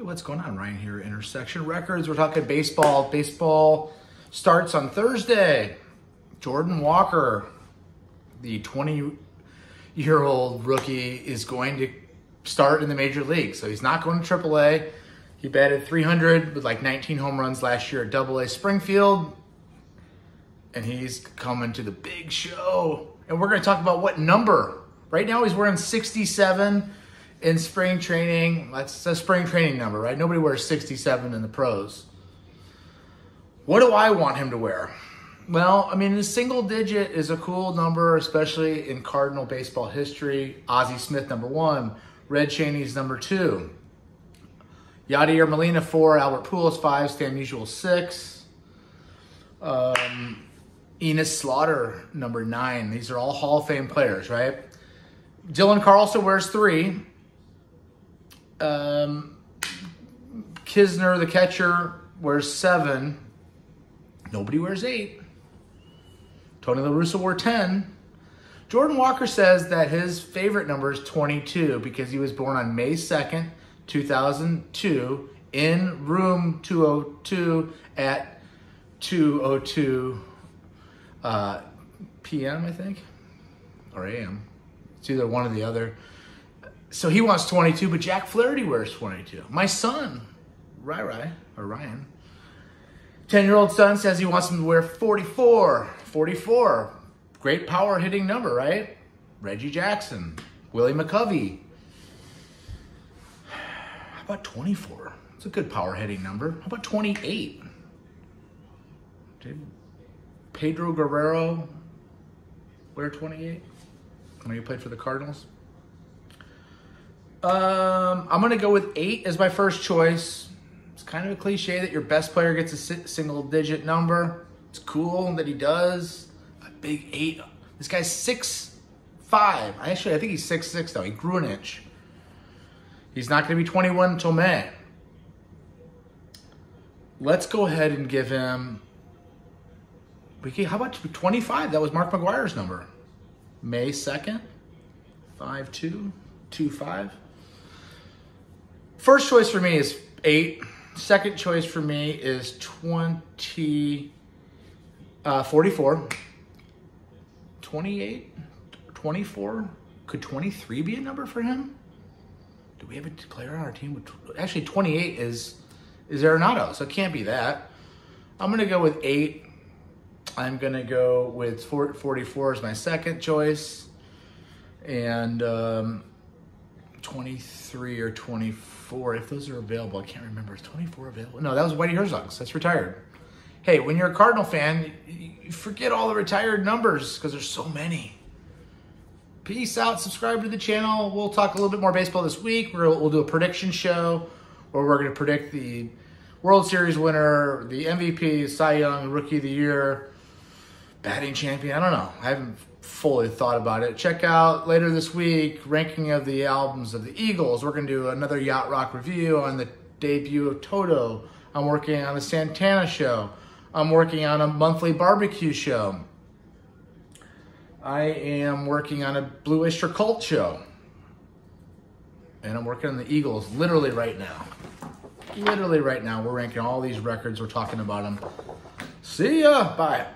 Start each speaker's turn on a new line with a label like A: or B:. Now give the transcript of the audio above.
A: What's going on, Ryan here, Intersection Records. We're talking baseball. Baseball starts on Thursday. Jordan Walker, the 20 year old rookie, is going to start in the major league. So he's not going to AAA. He batted 300 with like 19 home runs last year at AA Springfield. And he's coming to the big show. And we're going to talk about what number. Right now, he's wearing 67 in spring training. That's a spring training number, right? Nobody wears 67 in the pros. What do I want him to wear? Well, I mean, the single digit is a cool number, especially in Cardinal baseball history. Ozzie Smith, number one. Red Schoendienst number two. Yadier Molina, four. Albert Pujols, five. Stan Musial, six. Um, Enos Slaughter, number nine. These are all Hall of Fame players, right? Dylan Carlson wears three. Um, Knizner, the catcher, wears seven. Nobody wears eight. Tony La Russa wore 10. Jordan Walker says that his favorite number is 22 because he was born on May 2nd, 2002, in room 202 at 202 uh, p.m., I think, or a.m. It's either one or the other. So he wants 22, but Jack Flaherty wears 22. My son, Rai Rai, or Ryan, 10 year old son says he wants him to wear 44. 44. Great power hitting number, right? Reggie Jackson, Willie McCovey. How about 24? It's a good power hitting number. How about 28? Did Pedro Guerrero wear 28 when he played for the Cardinals? Um, I'm going to go with eight as my first choice. It's kind of a cliche that your best player gets a single digit number. It's cool that he does. A big eight. This guy's six five. Actually, I think he's six six though. He grew an inch. He's not going to be 21 until May. Let's go ahead and give him. How about 25? That was Mark McGwire's number. May 2nd, 5 2, 2 5. First choice for me is eight. Second choice for me is 20, uh, 44. 28, 24. Could 23 be a number for him? Do we have a player on our team with, actually 28 is, is Arenado, so it can't be that. I'm going to go with eight. I'm going to go with 44 as my second choice. And um, 23 or 24, if those are available, I can't remember. Is 24 available? No, that was Whitey Herzog's. That's retired. Hey, when you're a Cardinal fan, forget all the retired numbers because there's so many. Peace out. Subscribe to the channel. We'll talk a little bit more baseball this week. We'll, we'll do a prediction show where we're going to predict the World Series winner, the MVP, Cy Young, Rookie of the Year, batting champion. I don't know. I haven't fully thought about it. Check out later this week ranking of the albums of the Eagles. We're going to do another Yacht Rock review on the debut of Toto. I'm working on a Santana show. I'm working on a monthly barbecue show. I am working on a Blue Oyster Cult show. And I'm working on the Eagles literally right now. Literally right now. We're ranking all these records. We're talking about them. See ya. Bye.